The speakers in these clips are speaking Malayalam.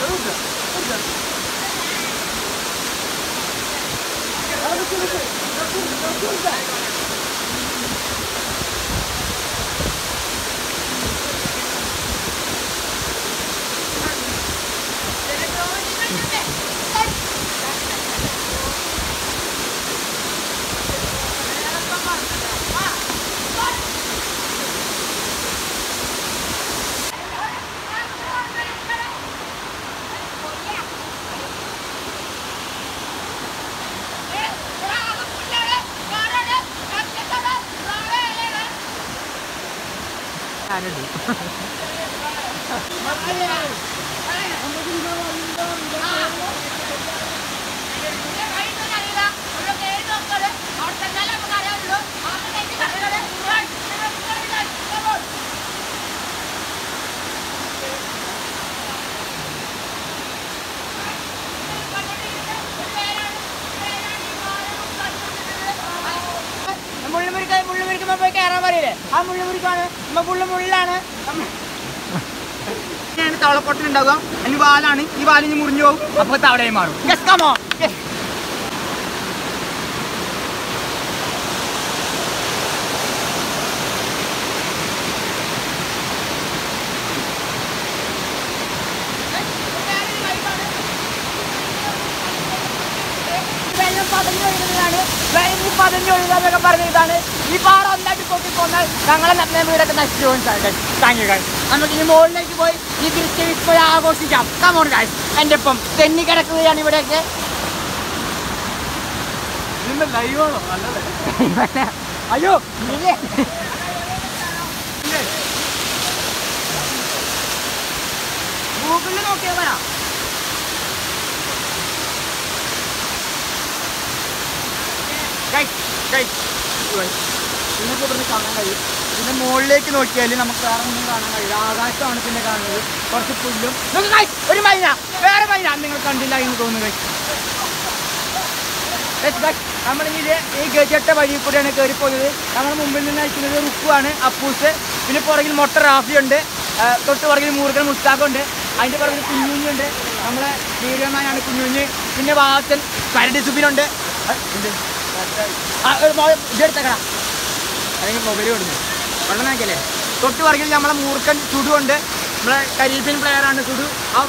Orada. Orada. Orada. Orada. Orada. Orada. മുള്ളുമുറിക്ക് മുള്ളുമുറിക്കുമ്പോ പോയി കയറാൻ പറയില്ലേ? ആ മുള്ളുമുറിക്കാണ് നമ്മ ഫുള്ള് മുള്ളാണ് ഇങ്ങനെയാണ് തവളപ്പൊട്ടൻ ഉണ്ടാവുക അതിന് വാലാണ്. ഈ വാലിഞ്ഞ് മുറിഞ്ഞു പോകും. അപ്പൊ തവളയും മാറും. Come വെള്ളം പതഞ്ഞൊഴുകുന്നതാണ് വെള്ളം പതഞ്ഞൊഴുകുന്നതൊക്കെ പറഞ്ഞതാണ്. ഈ പാറ ഒന്നായിട്ട് പൊട്ടിപ്പോന്നാൽ ഞങ്ങളെ നഗ്ന വീടൊക്കെ നശിച്ചു പോകും താങ്ക് യു ഗൈസ് നമുക്ക് ഈ മുകളിലേക്ക് പോയി. ഈ പോയി ആഘോഷിക്കാം. കമോൺ ഗൈസ് എന്റെ ഒപ്പം തെന്നി കിടക്കുകയാണ് ഇവിടെയൊക്കെ. അയ്യോ ഇല്ലേ? ഗൂഗിളിൽ നോക്കിയാൽ വരാം നിങ്ങൾക്ക് ഇവിടുന്ന് കാണാൻ കഴിയും. ഇതിന്റെ മുകളിലേക്ക് നോക്കിയാൽ നമുക്ക് വേറെ ഒന്നും കാണാൻ കഴിയില്ല. ആകാശമാണ് പിന്നെ കാണുന്നത്. കുറച്ച് പുല്ലും. ഒരു മൈന. വേറെ മൈന. നിങ്ങൾ കണ്ടില്ല എന്ന് തോന്നുന്നു guys. Yes, guys, നമ്മളിനി ഈ ഗജട്ട വഴി കൂടെയാണ് കയറി പോയത് നമ്മുടെ മുമ്പിൽ നിന്ന് അയക്കുന്നത് റുക്കുവാണ് അപ്പൂസ്. പിന്നെ പുറകിൽ മൊട്ട റാഫിയുണ്ട് തൊട്ട് പുറകിൽ മൂർഖൻ മുസ്താഖുണ്ട് അതിന്റെ പുറകിൽ കുഞ്ഞുഞ്ഞുണ്ട് നമ്മളെ വീരമാനാണ് കുഞ്ഞുഞ്ഞ്. പിന്നെ വാത്തൻ കരടി സുബിനുണ്ട് ഇതെടുത്തേക്കടാ അല്ലെങ്കിൽ മൊബൈൽ കൊടുക്കും. വെള്ളം നോക്കിയല്ലേ തൊട്ട് പുറകിൽ നമ്മളെ മൂർഖൻ ചുടുണ്ട് നമ്മളെ കരീബിയൻ പ്ലെയറാണ് ചുടു ആ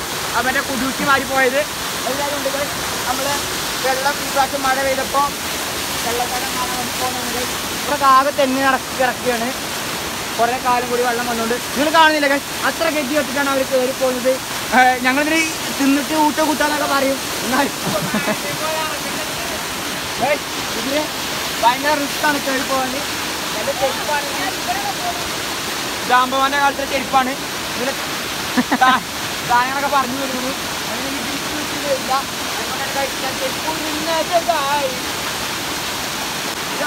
മറ്റേ കുടുക്കി മാറി പോയത്. എല്ലാവരും ഉണ്ട്. നമ്മൾ വെള്ളം ഈ പ്രാവശ്യം മഴ പെയ്തപ്പോൾ വെള്ളക്കാരൻ കാണാൻ പോകുന്നത് ഇവിടെ ആകെ തെന്നി നടക്കി കിടക്കുകയാണ്. കുറേ കാലം കൂടി വെള്ളം വന്നുകൊണ്ട് നിങ്ങൾ കാണുന്നില്ല കൈ അത്ര കെട്ടി വെച്ചിട്ടാണ് അവർ കയറി പോകുന്നത്. ഞങ്ങളിതിന് തിന്നിട്ട് ഊട്ട കൂട്ടാന്നൊക്കെ പറയും. എന്നാൽ ഇതിന് ഭയങ്കര റിസ്ക്കാണ് ചെരുപ്പാണ്. എന്റെ കാലത്തെ ചെരുപ്പാണ്. ഇതിന് സാ- സാധനങ്ങളൊക്കെ പറഞ്ഞു വരുന്നത് അതിസാഹസികമായൊരു ഇത്.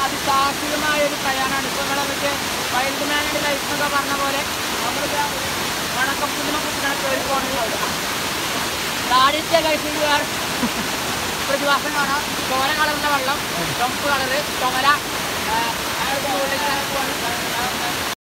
അതിസാഹസികമായ ഒരു പ്രയാണമാണ് ഇപ്പൊ നമ്മളെ മറ്റേ വൈൽഡ് മാനുടെ ലൈഫ് എന്നൊക്കെ പറഞ്ഞ പോലെ നമ്മളിത് വണക്കപ്പുതിനെ കുറിച്ചാണ് കയറി പോകണമെന്നുള്ളത് കഴിച്ച് വേറെ പ്രതിഭാസം കാണാം ചോര കളറിന്റെ വെള്ളം ചുമപ്പ് കളറ് ചുമല ആ,